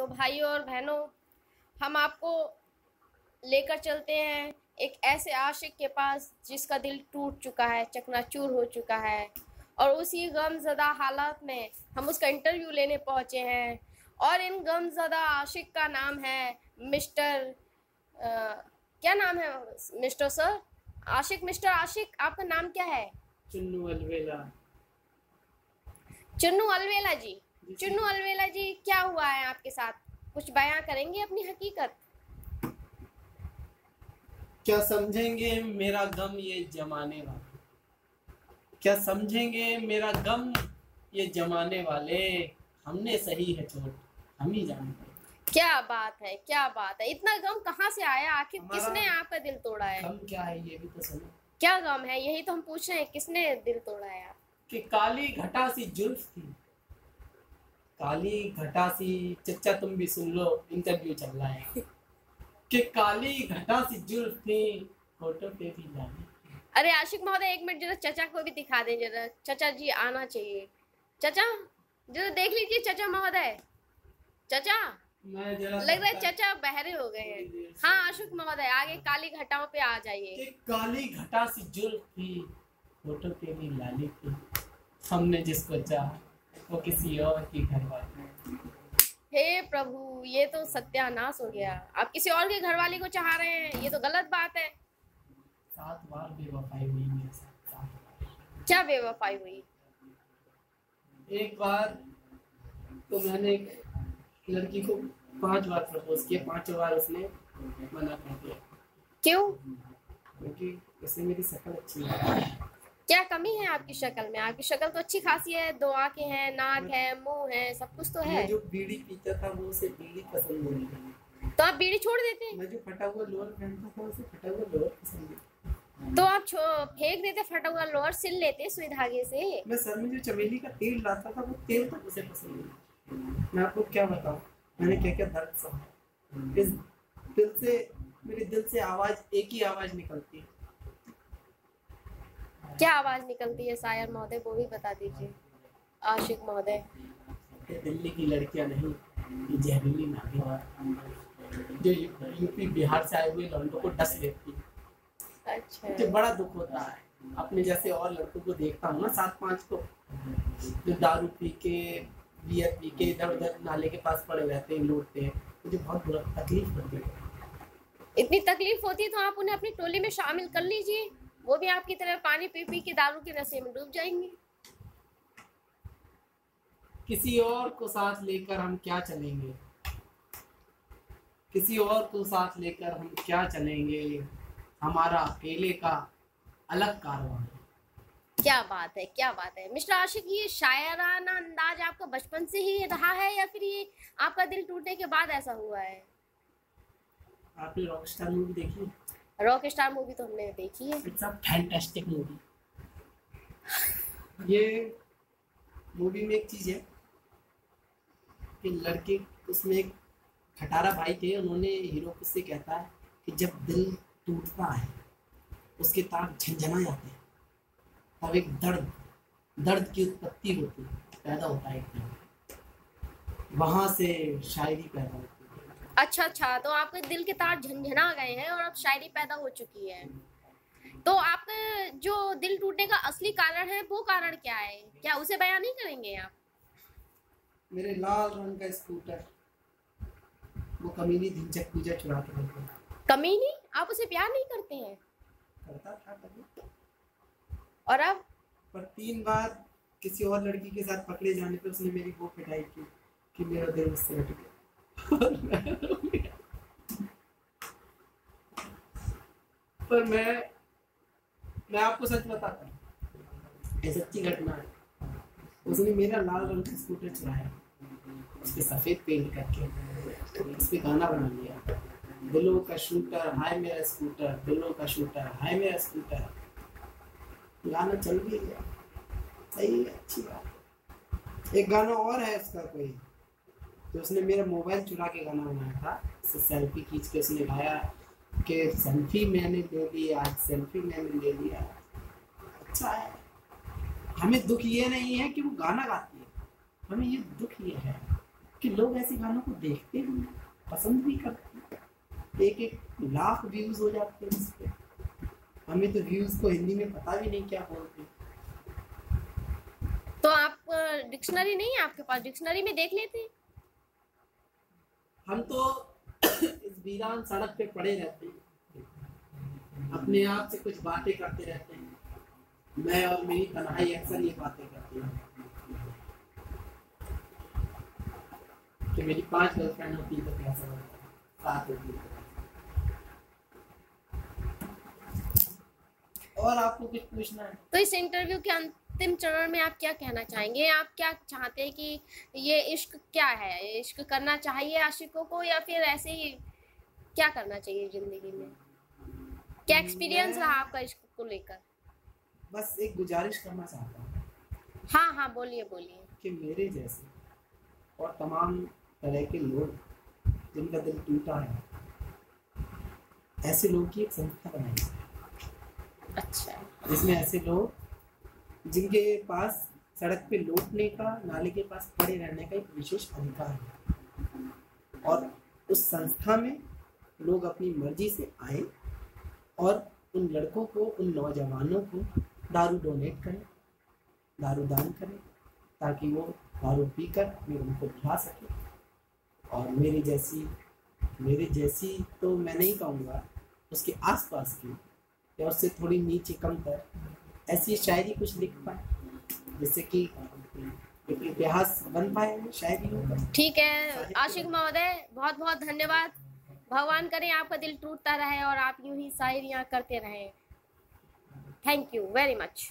तो भाइयों और बहनों हम आपको लेकर चलते हैं एक ऐसे आशिक के पास जिसका दिल टूट चुका है चकनाचूर हो चुका है। और उसी गमजदा हालात में हम उसका इंटरव्यू लेने पहुँचे हैं। और इन गमजदा आशिक का नाम है मिस्टर आ, क्या नाम है mister sir? Ashiq mister Ashiq आपका नाम क्या है? चुन्नू अलवेला। चुन्नू अलवेला जी। चुन्नू अलवेला जी क्या हुआ है आपके साथ? कुछ बयां करेंगे अपनी हकीकत? क्या समझेंगे मेरा गम ये जमाने वाले? क्या समझेंगे मेरा गम ये जमाने वाले? हमने सही है चोट हम ही जानते क्या बात है क्या बात है। इतना गम कहाँ से आया? आखिर किसने आपका दिल तोड़ा है? गम क्या है ये भी तो सुनो। क्या गम है? यही तो हम पूछ रहे हैं किसने दिल तोड़ा है कि काली घटा सी जुल्फ थी। काली घटा सी चचा तुम भी सुन लो इंटरव्यू चल रहा है। कि काली घटा सी जुल्फ थी फ़ोटो पे भी लाली अरे आशिक महोदय एक मिनट जरा चचा को भी दिखा दें जरा। चचा जी आना चाहिए। चचा जरा देख लीजिए चचा महोदय। चचा लग रहा है चचा बहरे हो गए हैं। हाँ आशिक महोदय आगे काली घटाओं पे आ जाइए। काली घटा सी जुल्फ थी फ़ोटो पे भी लाली थी हमने जिसको चाहा वो किसी और की घर वाली। हे प्रभु ये तो सत्यानाश हो गया। आप किसी और के घरवाली को चाह रहे हैं ये तो गलत बात है। सात बार बेवफाई हुई मेरे साथ क्या बेवफाई हुई? एक बार तो मैंने एक लड़की को पाँच बार प्रपोज किया पाँचों बार उसने मना कर दिया। क्यों? क्योंकि उसे मेरी शक्ल अच्छी लगी। क्या कमी है आपकी शक्ल में? आपकी शक्ल तो अच्छी खासी है दो आँखें हैं नाक है मुँह है सब कुछ तो है। जो बीड़ी पीता था वो उसे बीड़ी पसंद नहीं थी। तो आप बीड़ी छोड़ देते हैं? मैं जो फटा हुआ लोअर पहनता था उसे फटा हुआ लोअर पसंद तो आप छो- फेंक देते फटा हुआ लोअर सिल लेते सुई धागे से? मैं सर में जो चमेली का तेल लाता था वो तेल तक उसे पसंद नहीं मैं आपको क्या बताऊँ? मैंने क्या क्या दर्द सहा। इस दिल से मेरे दिल से आवाज़ एक ही आवाज़ निकलती है। क्या आवाज़ निकलती है शायर महोदय? वो भी बता दीजिए। आशिक महोदय। दिल्ली की लड़कियाँ नहीं जहरीली नागिन जो यूपी बिहार से आए हुए लड़कों को डस लेती है। अच्छा। मुझे बड़ा दुख होता है। अपने जैसे और लड़कों को देखता हूँ ना सात पाँच को। जो दारू पी के बियर पी के इधर उधर नाले के पास पड़े रहते हैं लूटते हैं। मुझे बहुत बुरा तकलीफ़ होती है। इतनी तकलीफ़ होती है तो आप उन्हें अपनी टोली में शामिल कर लीजिए। वो भी आपकी तरह पानी पी पी के दारू के नशे में डूब जाएँगे। किसी और को साथ लेकर हम क्या चलेंगे? किसी और को साथ लेकर हम क्या चलेंगे? हमारा अकेले का अलग कारवां क्या बात है क्या बात है। मिस्टर आशिक ये शायराना अंदाज आपका बचपन से ही रहा है या फिर ये आपका दिल टूटने के बाद ऐसा हुआ है? आपने रॉकस्टार मूवी देखी? रॉक स्टार मूवी तो हमने देखी है। इट्स अ फैंटास्टिक मूवी ये मूवी में एक चीज़ है कि लड़के, उसमें एक खटारा भाई थे, उन्होंने हीरो से कहता है कि जब दिल टूटता है, उसके तार झंझना जाते हैं। तब एक दर्द दर्द की उत्पत्ति होती है, पैदा होता है एक दर्द वहाँ से शायरी पैदा होती है। अच्छा अच्छा तो आपके दिल के तार झंझना गए हैं और अब शायरी पैदा हो चुकी है। तो आपका जो दिल टूटने का असली कारण है वो कारण क्या है? क्या उसे बयान नहीं करेंगे आप? मेरे लाल रंग का स्कूटर वो कमीनी धिनचक पूजा चुरा के कमीनी? आप उसे प्यार नहीं करते हैं? करता था कभी। और अब? पर तीन बार किसी और लड़की के साथ पकड़े जाने पर उसने मेरी वो पिटाई की कि मेरा दिल उससे हट गया। पर मैं मैं आपको सच बताता हूँ। ये सच्ची घटना है। उसने मेरा लाल रंग का स्कूटर चुराया उसके सफ़ेद पेंट करके उस पे गाना बना लिया। दिलों का शूटर हाय मेरा स्कूटर दिलों का शूटर हाय मेरा स्कूटर गाना चल भी गया। सही अच्छी बात एक गाना और है उसका कोई? तो उसने मेरा मोबाइल चुरा के गाना बनाया था उससे सेल्फी खींच के उसने गाया कि सेल्फी मैंने ले ली आज सेल्फी मैंने ले लिया। अच्छा है। हमें दुख ये नहीं है कि वो गाना गाती है। हमें ये दुख ये है कि लोग ऐसे गानों को देखते हैं पसंद भी करते हैं। एक एक लाख व्यूज़ हो जाते हैं इस पे। हमें तो व्यूज़ को हिंदी में पता भी नहीं क्या बोलते तो आप डिक्शनरी नहीं है आपके पास? डिक्शनरी में देख लेते हम तो इस वीरान सड़क पे पड़े रहते हैं। अपने आप से कुछ बातें करते रहते हैं। मैं और मेरी तन्हाई अक्सर ये बातें करती हैं। कि मेरी पाँच गर्लफ्रेंड होती तो कैसा होता सात होती तो और आपको कुछ पूछना है? तो इस इंटरव्यू के अंतिम चरण में आप क्या कहना चाहेंगे? आप क्या चाहते हैं कि ये इश्क क्या है? इश्क करना चाहिए आशिकों को या फिर ऐसे ही क्या करना चाहिए ज़िंदगी में? क्या एक्सपीरियंस रहा आपका इश्क को लेकर? बस एक गुजारिश करना चाहता हूँ। हाँ हाँ बोलिए बोलिए। कि मेरे जैसे और तमाम तरह के लोग जिनका दिल टूटा है ऐसे लोग की एक संस्था बनाई अच्छा। जिसमें ऐसे लोग जिनके पास सड़क पे लौटने का, नाले के पास खड़े रहने का एक विशेष अधिकार है। और उस संस्था में लोग अपनी मर्ज़ी से आए और उन लड़कों को, उन नौजवानों को दारू डोनेट करें, दारू दान करें, ताकि वो दारू पीकर अपने रूम को भुला सके। और मेरे जैसी मेरे जैसी तो मैं नहीं कहूँगा, उसके आसपास की, या उससे थोड़ी नीचे कम कर ऐसी शायरी कुछ लिख पाए जैसे कि एक इतिहास बन पाए शायरी ठीक है आशिक महोदय बहुत बहुत धन्यवाद। भगवान करें आपका दिल टूटता रहे और आप यूँ ही शायरियाँ करते रहें। Thank you very much